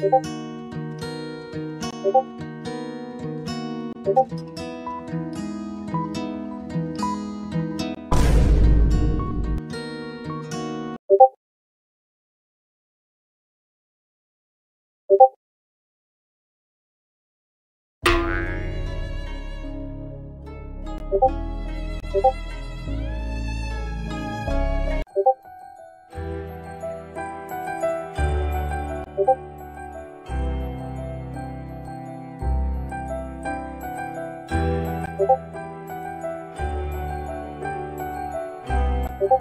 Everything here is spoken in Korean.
you 고고 고고